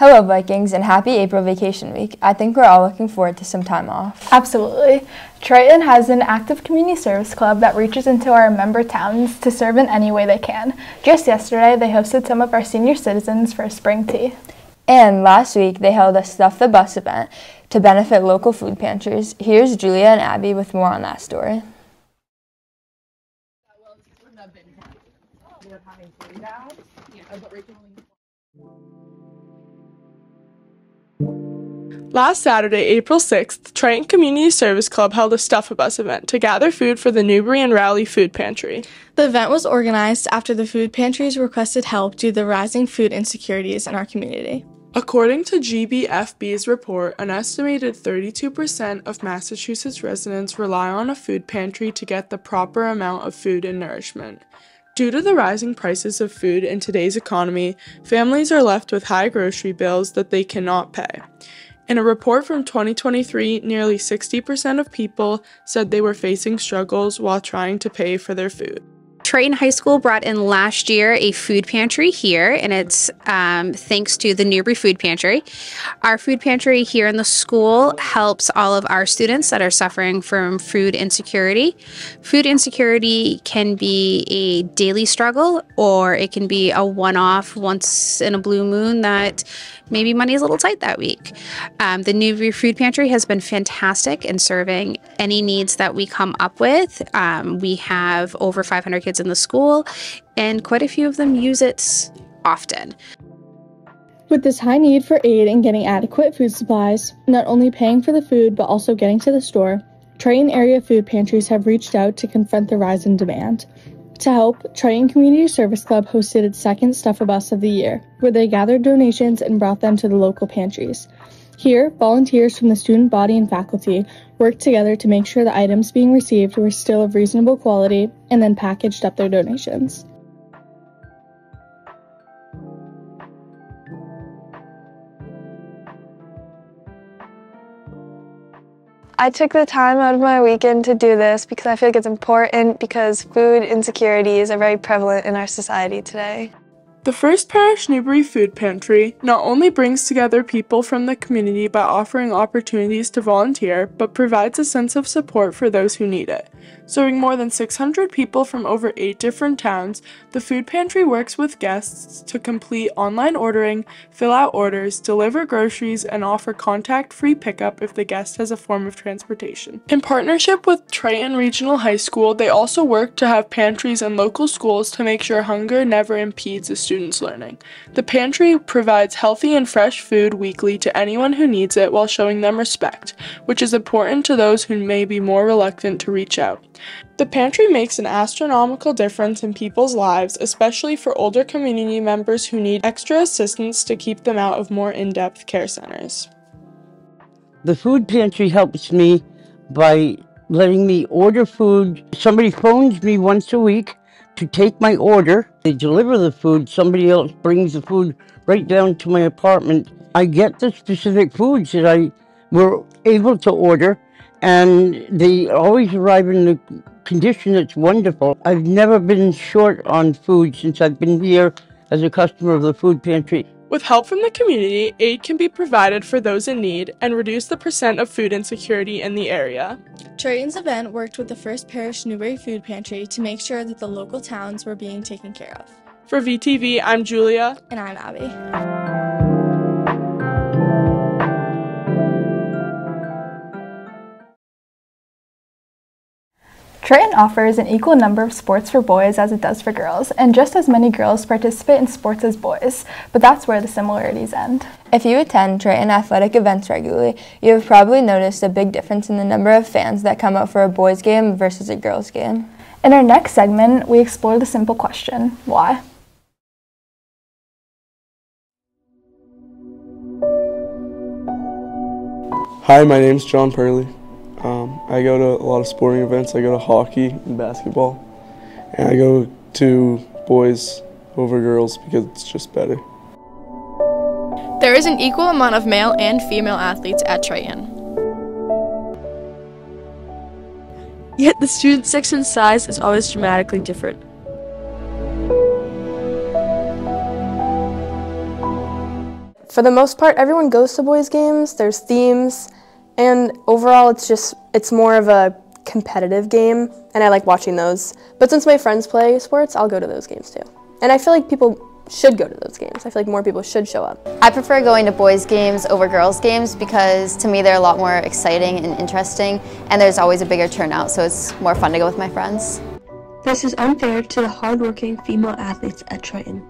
Hello, Vikings, and happy April vacation week. I think we're all looking forward to some time off. Absolutely. Triton has an active community service club that reaches into our member towns to serve in any way they can. Just yesterday, they hosted some of our senior citizens for a spring tea. And last week, they held a Stuff the Bus event to benefit local food pantries. Here's Julia and Abby with more on that story. Last Saturday, April 6th, Triton Community Service Club held a Stuff a Bus event to gather food for the Newbury and Rowley Food Pantry. The event was organized after the food pantries requested help due to the rising food insecurities in our community. According to GBFB's report, an estimated 32% of Massachusetts residents rely on a food pantry to get the proper amount of food and nourishment. Due to the rising prices of food in today's economy, families are left with high grocery bills that they cannot pay. In a report from 2023, nearly 60% of people said they were facing struggles while trying to pay for their food. Triton High School brought in last year a food pantry here, and it's um, thanks to the Newbury Food Pantry. Our food pantry here in the school helps all of our students that are suffering from food insecurity. Food insecurity can be a daily struggle, or it can be a one off, once in a blue moon that maybe money is a little tight that week. Um, the Newbury Food Pantry has been fantastic in serving any needs that we come up with. Um, we have over 500 kids in the school, and quite a few of them use it often. With this high need for aid in getting adequate food supplies, not only paying for the food but also getting to the store, Triton area food pantries have reached out to confront the rise in demand. To help, Triton Community Service Club hosted its second Stuff a Bus of the year, where they gathered donations and brought them to the local pantries. Here, volunteers from the student body and faculty worked together to make sure the items being received were still of reasonable quality and then packaged up their donations. I took the time out of my weekend to do this because I feel like it's important because food insecurities are very prevalent in our society today. The First Parish Newbury Food Pantry not only brings together people from the community by offering opportunities to volunteer, but provides a sense of support for those who need it. Serving more than 600 people from over 8 different towns, the food pantry works with guests to complete online ordering, fill out orders, deliver groceries, and offer contact free pickup if the guest has a form of transportation. In partnership with Triton Regional High School, they also work to have pantries in local schools to make sure hunger never impedes a students' learning. The pantry provides healthy and fresh food weekly to anyone who needs it while showing them respect, which is important to those who may be more reluctant to reach out. The pantry makes an astronomical difference in people's lives, especially for older community members who need extra assistance to keep them out of more in depth care centers. The food pantry helps me by letting me order food. Somebody phones me once a week to take my order. They deliver the food, somebody else brings the food right down to my apartment. I get the specific foods that I were able to order, and they always arrive in a condition that's wonderful. I've never been short on food since I've been here as a customer of the food pantry. With help from the community, aid can be provided for those in need and reduce the percent of food insecurity in the area. Triton's event worked with the First Parish Newbury Food Pantry to make sure that the local towns were being taken care of. For VTV, I'm Julia. And I'm Abby. Triton offers an equal number of sports for boys as it does for girls, and just as many girls participate in sports as boys, but that's where the similarities end. If you attend Triton athletic events regularly, you have probably noticed a big difference in the number of fans that come out for a boys' game versus a girls' game. In our next segment, we explore the simple question why? Hi, my name is John Purley. I go to a lot of sporting events. I go to hockey and basketball. And I go to boys over girls because it's just better. There is an equal amount of male and female athletes at Triton. Yet the student section size is always dramatically different. For the most part, everyone goes to boys' games. There's themes, and overall, it's just it's more of a competitive game, and I like watching those. But since my friends play sports, I'll go to those games too. And I feel like people should go to those games. I feel like more people should show up. I prefer going to boys games over girls games because to me they're a lot more exciting and interesting and there's always a bigger turnout so it's more fun to go with my friends. This is unfair to the hardworking female athletes at Triton.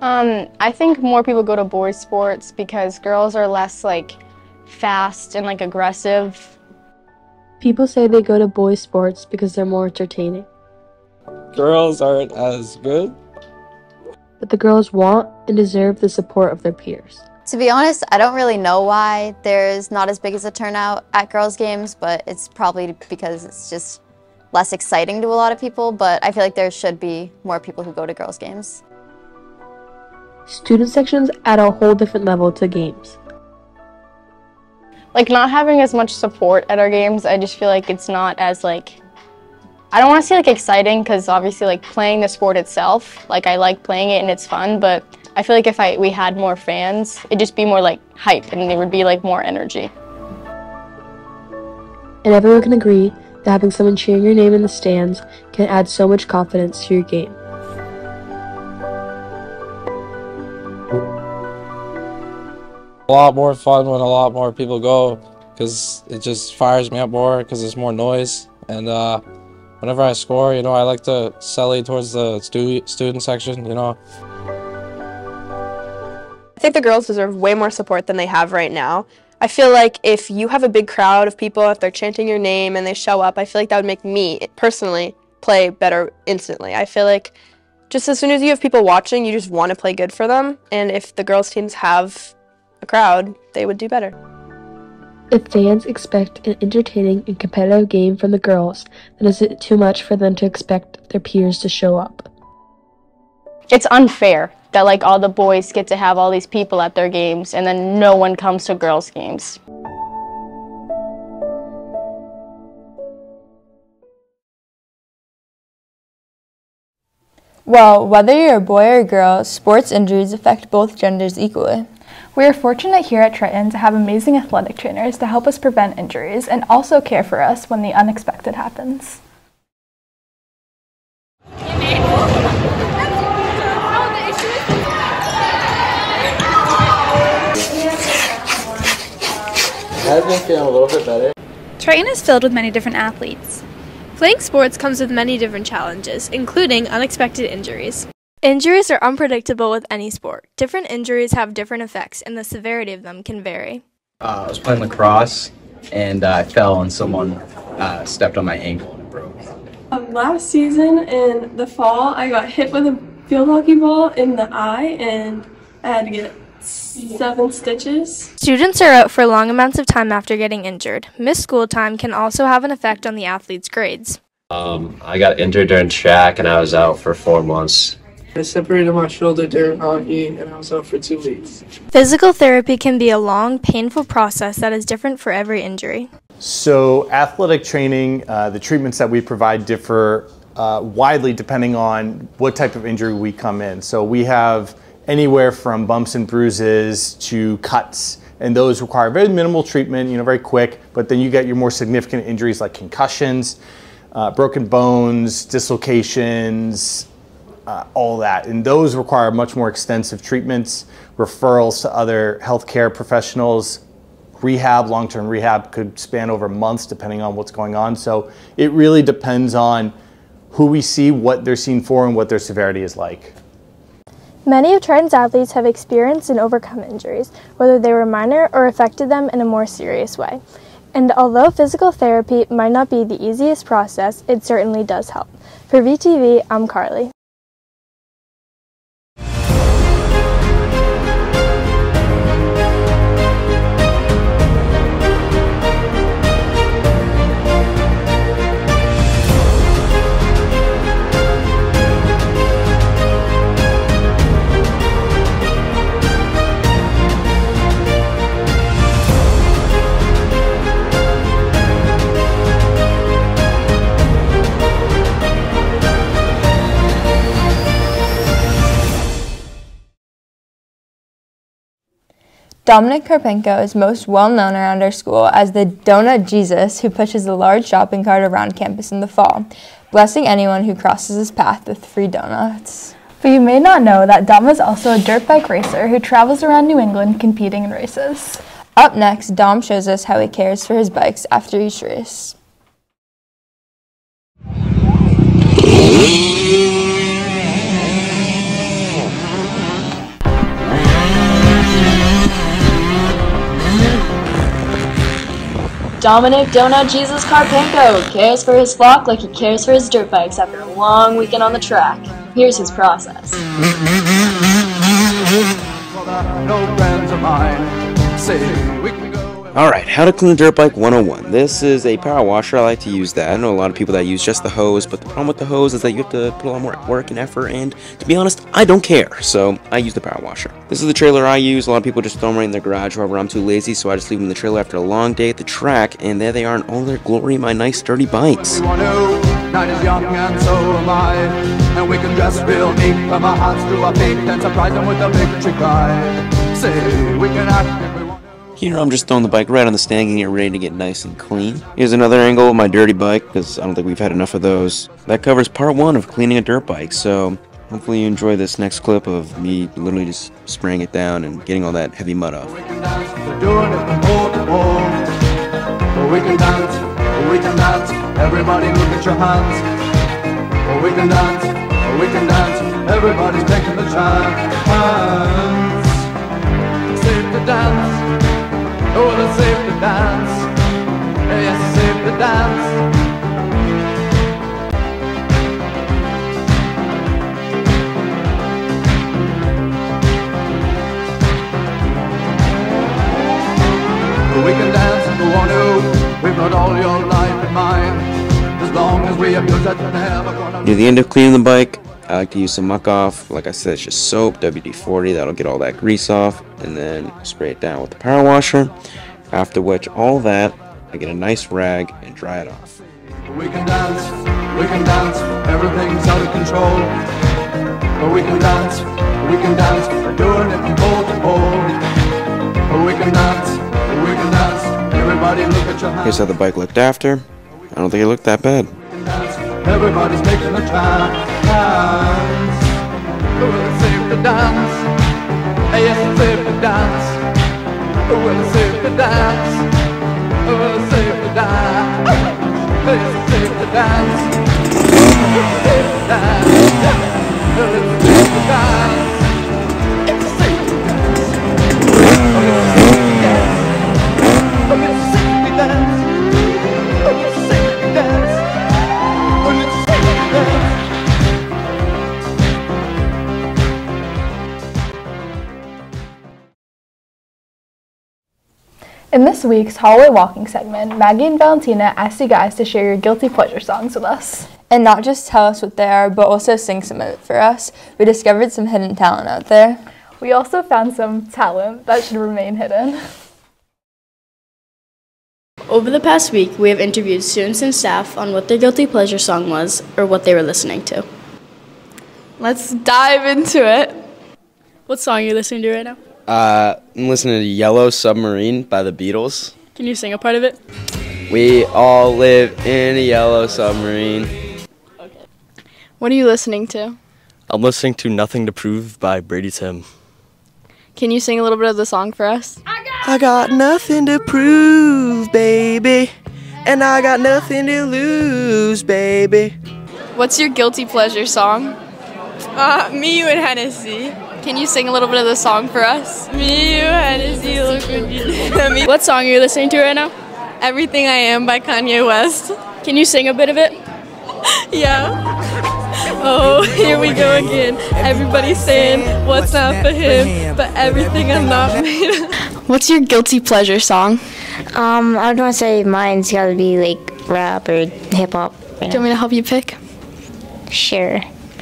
Um, I think more people go to boys sports because girls are less like fast and like aggressive. People say they go to boys sports because they're more entertaining. Girls aren't as good but the girls want and deserve the support of their peers. To be honest, I don't really know why there's not as big as a turnout at girls' games, but it's probably because it's just less exciting to a lot of people, but I feel like there should be more people who go to girls' games. Student sections add a whole different level to games. Like not having as much support at our games, I just feel like it's not as like I don't want to say like exciting because obviously like playing the sport itself, like I like playing it and it's fun, but I feel like if I we had more fans, it'd just be more like hype and there would be like more energy. And everyone can agree that having someone cheering your name in the stands can add so much confidence to your game. A lot more fun when a lot more people go because it just fires me up more because there's more noise and uh, whenever I score, you know, I like to sally towards the stu student section, you know. I think the girls deserve way more support than they have right now. I feel like if you have a big crowd of people, if they're chanting your name and they show up, I feel like that would make me personally play better instantly. I feel like just as soon as you have people watching, you just want to play good for them. And if the girls' teams have a crowd, they would do better. If fans expect an entertaining and competitive game from the girls, then is it too much for them to expect their peers to show up? It's unfair that like all the boys get to have all these people at their games and then no one comes to girls' games. Well, whether you're a boy or a girl, sports injuries affect both genders equally. We are fortunate here at Triton to have amazing athletic trainers to help us prevent injuries and also care for us when the unexpected happens. I've been feeling a little bit better. Triton is filled with many different athletes. Playing sports comes with many different challenges, including unexpected injuries. Injuries are unpredictable with any sport. Different injuries have different effects, and the severity of them can vary. Uh, I was playing lacrosse, and uh, I fell, and someone uh, stepped on my ankle and it broke. Um, last season in the fall, I got hit with a field hockey ball in the eye, and I had to get seven stitches. Students are out for long amounts of time after getting injured. Missed school time can also have an effect on the athlete's grades. Um, I got injured during track, and I was out for four months. I separated my shoulder during hockey and I was out for two weeks. Physical therapy can be a long, painful process that is different for every injury. So, athletic training, uh, the treatments that we provide differ uh, widely depending on what type of injury we come in. So, we have anywhere from bumps and bruises to cuts, and those require very minimal treatment, you know, very quick, but then you get your more significant injuries like concussions. Uh, broken bones, dislocations, uh, all that. And those require much more extensive treatments, referrals to other healthcare professionals. Rehab, long term rehab could span over months depending on what's going on. So it really depends on who we see, what they're seen for, and what their severity is like. Many of Triton's athletes have experienced and overcome injuries, whether they were minor or affected them in a more serious way. And although physical therapy might not be the easiest process, it certainly does help. For VTV, I'm Carly. Dominic Karpenko is most well known around our school as the Donut Jesus who pushes a large shopping cart around campus in the fall, blessing anyone who crosses his path with free donuts. But you may not know that Dom is also a dirt bike racer who travels around New England competing in races. Up next, Dom shows us how he cares for his bikes after each race. Dominic Donut Jesus Karpenko cares for his flock like he cares for his dirt bikes after a long weekend on the track. Here's his process. No Alright, how to clean a dirt bike 101. This is a power washer. I like to use that. I know a lot of people that use just the hose, but the problem with the hose is that you have to put a lot more work and effort, and to be honest, I don't care, so I use the power washer. This is the trailer I use. A lot of people just throw them right in their garage, however, I'm too lazy, so I just leave them in the trailer after a long day at the track, and there they are in all their glory, my nice sturdy bikes. Is young and so am I. And we can dress real neat hearts and surprise them with a victory cry. Say we can act. Here I'm just throwing the bike right on the stand, and getting ready to get nice and clean. Here's another angle of my dirty bike, because I don't think we've had enough of those. That covers part one of cleaning a dirt bike, so hopefully you enjoy this next clip of me literally just spraying it down and getting all that heavy mud off. We can dance, we can dance. Everybody look at your hands. We can dance, we can dance. Everybody's taking the chance. Safe to dance. Oh, it's safe to dance. Oh, yes, it's safe to dance. We can dance if we want to. We've got all your life in mind. As long as we abuse it, gonna. Near the end of cleaning the bike, I like to use some Muc-Off. Like I said, it's just soap, WD-40, that'll get all that grease off, and then spray it down with the power washer. After which, all that, I get a nice rag and dry it off. We can dance, we can dance, everything's out of control. But we can dance, we can dance, we're doing it from pole to pole. We can dance, we can dance, everybody look at your hands. Here's how the bike looked after. I don't think it looked that bad. Everybody's taking a chance. Well, it's safe to dance. Yes, it's safe to dance. Well, it's safe to dance. Well, it's safe to dance. Yes, it's safe to dance. It's safe to dance. Well, it's safe to dance. It's safe to dance. In this week's hallway walking segment, Maggie and Valentina asked you guys to share your guilty pleasure songs with us. And not just tell us what they are, but also sing some of it for us. We discovered some hidden talent out there. We also found some talent that should remain hidden. Over the past week, we have interviewed students and staff on what their guilty pleasure song was or what they were listening to. Let's dive into it. What song are you listening to right now? Uh, I'm listening to Yellow Submarine by the Beatles. Can you sing a part of it? We all live in a yellow submarine. Okay. What are you listening to? I'm listening to Nothing to Prove by Brady Tim. Can you sing a little bit of the song for us? I got nothing to prove, baby. And I got nothing to lose, baby. What's your guilty pleasure song? Uh, me, you, and Hennessy. Can you sing a little bit of the song for us? Me, you, Hennessy, look what you did. What song are you listening to right now? Everything I Am by Kanye West. Can you sing a bit of it? Yeah. Oh, here we go again. Everybody's saying what's not for him, but everything I'm not made of. What's your guilty pleasure song? Um, I would want to say mine's got to be like rap or hip hop. Do you want me to help you pick? Sure.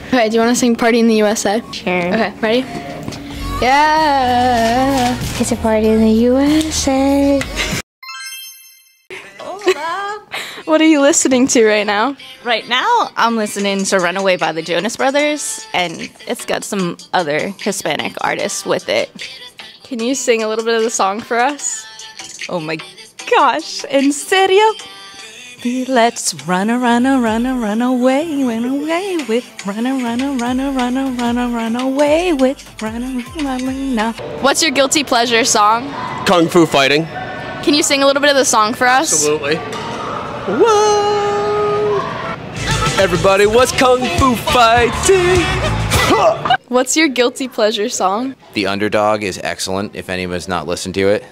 Okay, do you want to sing Party in the USA? Sure. Okay, ready? Yeah. It's a party in the USA. What are you listening to right now? Right now, I'm listening to Runaway by the Jonas Brothers, and it's got some other Hispanic artists with it. Can you sing a little bit of the song for us? Oh my gosh, en serio? Let's run a run a run a run away, run away with run a run a run a run a run a run away with run a run a What's your guilty pleasure song? Kung Fu fighting. Can you sing a little bit of the song for us? Absolutely. Whoa! Everybody what's Kung Fu fighting. What's your guilty pleasure song? The Underdog is excellent if anyone's not listened to it.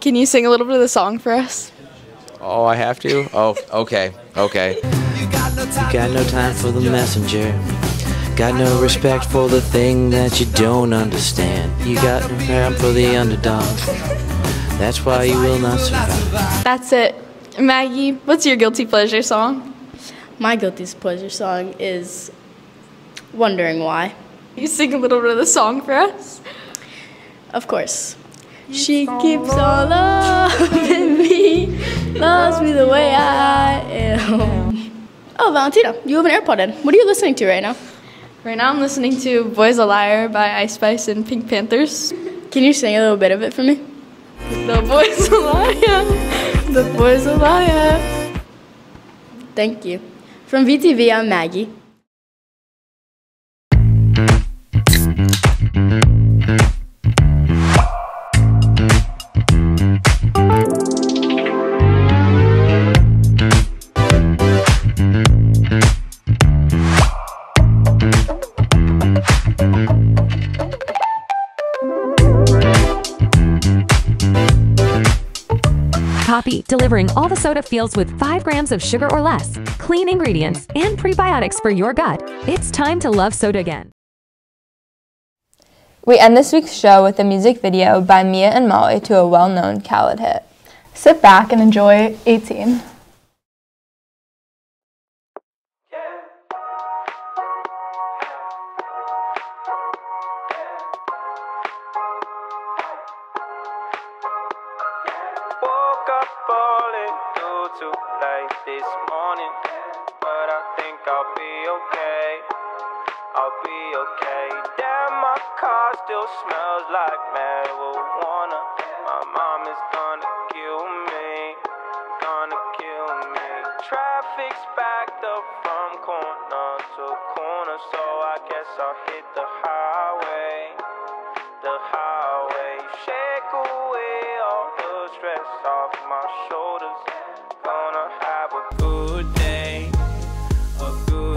Can you sing a little bit of the song for us? Oh, I have to? Oh, okay, okay. You got no time for the messenger. Got no respect for the thing that you don't understand. You got no time for the underdog. That's why you will not survive. That's it. Maggie, what's your guilty pleasure song? My guilty pleasure song is Wondering Why. You sing a little bit of the song for us? Of course. She keeps on loving me, loves me the way I am. Oh, Valentina, you have an AirPod in. What are you listening to right now? Right now I'm listening to Boy's a Liar by Ice Spice and PinkPantheress. Can you sing a little bit of it for me? The boy's a liar. The boy's a liar. Thank you. From VTV, I'm Maggie. Delivering all the soda feels with 5 grams of sugar or less, clean ingredients, and prebiotics for your gut. It's time to love soda again. We end this week's show with a music video by Mia and Molly to a well known Khalid hit. Sit back and enjoy 18. Too late this morning, but I think I'll be okay. I'll be okay. Damn, my car still smells like marijuana.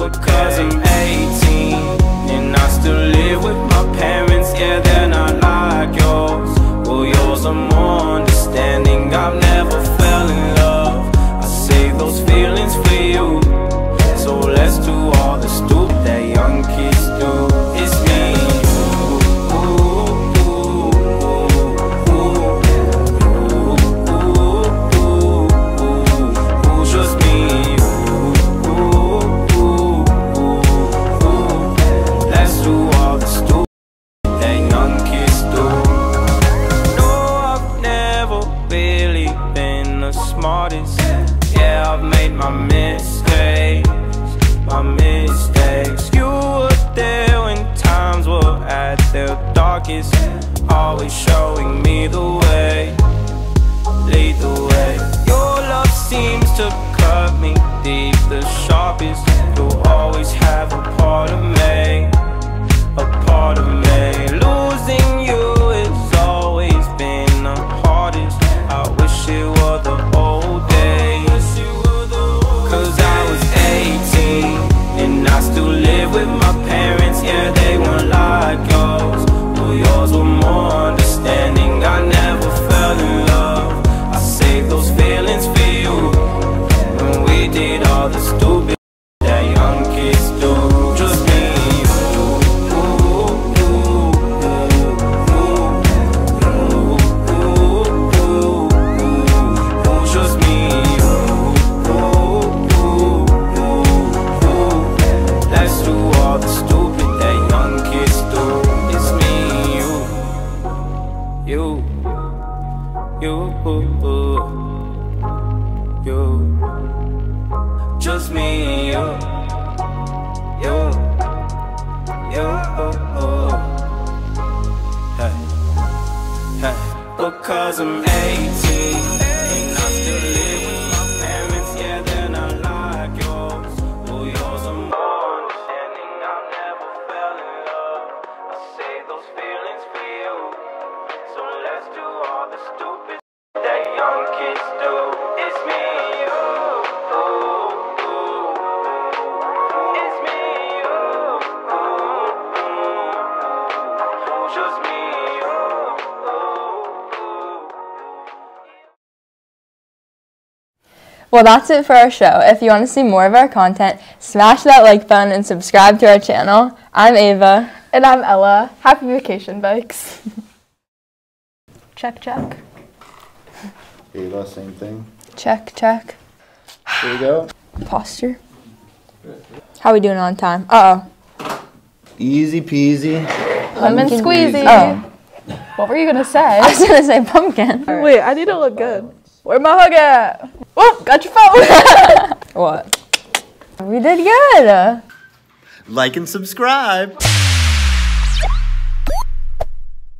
Good smartest. Yeah, I've made my mistakes, my mistakes. You were there when times were at their darkest, always showing me the way, lead the way. Your love seems to cut me deep, the sharpest. You'll always have a part of me a part of me. Because I'm 18. Well, that's it for our show. If you want to see more of our content, smash that like button and subscribe to our channel. I'm Ava. And I'm Ella. Happy vacation bikes. check, check. Ava, same thing. Check, check. Here we go. Posture. How are we doing on time? Uh oh. Easy peasy. Lemon squeezy. Oh. What were you gonna say? I was gonna say pumpkin. Wait, I need to look good. Where my hug at? Oh, got your phone. what? We did good. Like and subscribe.